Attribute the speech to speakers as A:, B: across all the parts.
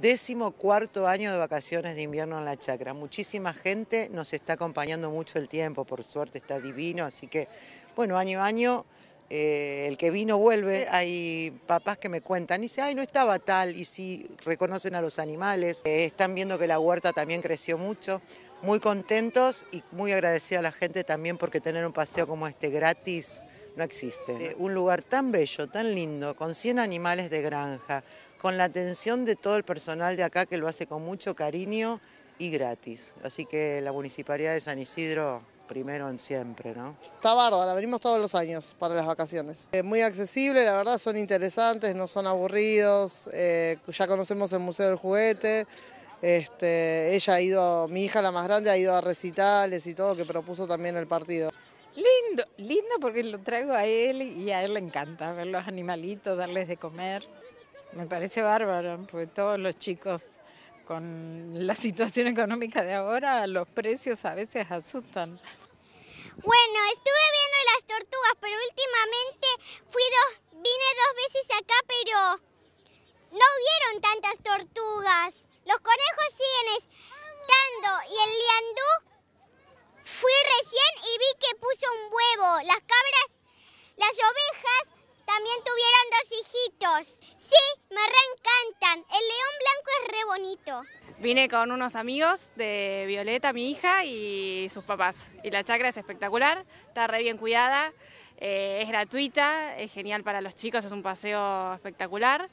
A: Décimo cuarto año de vacaciones de invierno en la chacra. Muchísima gente nos está acompañando mucho el tiempo, por suerte está divino, así que bueno, año a año eh, el que vino vuelve. Hay papás que me cuentan y dicen, ay, no estaba tal, y sí reconocen a los animales. Eh, están viendo que la huerta también creció mucho. Muy contentos y muy agradecida a la gente también porque tener un paseo como este gratis no existe. Eh, un lugar tan bello, tan lindo, con 100 animales de granja, con la atención de todo el personal de acá que lo hace con mucho cariño y gratis. Así que la Municipalidad de San Isidro primero en siempre, ¿no?
B: Está bárbara, venimos todos los años para las vacaciones. Es muy accesible, la verdad son interesantes, no son aburridos, eh, ya conocemos el Museo del Juguete, este, ella ha ido, mi hija la más grande ha ido a recitales y todo que propuso también el partido.
C: Lindo, lindo porque lo traigo a él y a él le encanta ver los animalitos, darles de comer. Me parece bárbaro, porque todos los chicos con la situación económica de ahora, los precios a veces asustan.
D: Bueno, estuve viendo las tortugas, pero últimamente fui dos, vine dos veces acá, pero no hubieron tantas tortugas. Los conejos siguen estando y el liandú Fui recién y vi que puso un huevo. Las cabras, las ovejas también tuvieron dos hijitos. Sí, me reencantan. El león blanco es re bonito.
E: Vine con unos amigos de Violeta, mi hija, y sus papás. Y la chacra es espectacular, está re bien cuidada, eh, es gratuita, es genial para los chicos, es un paseo espectacular.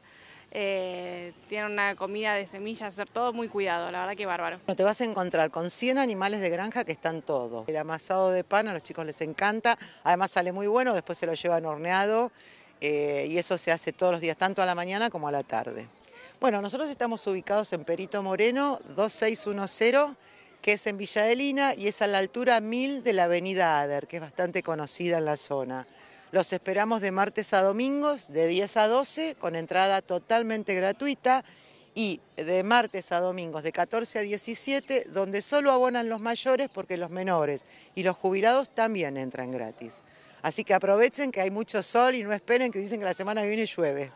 E: Eh, tiene una comida de semillas, todo muy cuidado, la verdad que bárbaro.
A: Te vas a encontrar con 100 animales de granja que están todos. El amasado de pan a los chicos les encanta, además sale muy bueno, después se lo llevan horneado eh, y eso se hace todos los días, tanto a la mañana como a la tarde. Bueno, nosotros estamos ubicados en Perito Moreno 2610, que es en Villa Lina y es a la altura 1000 de la avenida Ader, que es bastante conocida en la zona. Los esperamos de martes a domingos, de 10 a 12, con entrada totalmente gratuita y de martes a domingos de 14 a 17, donde solo abonan los mayores porque los menores y los jubilados también entran gratis. Así que aprovechen que hay mucho sol y no esperen que dicen que la semana que viene llueve.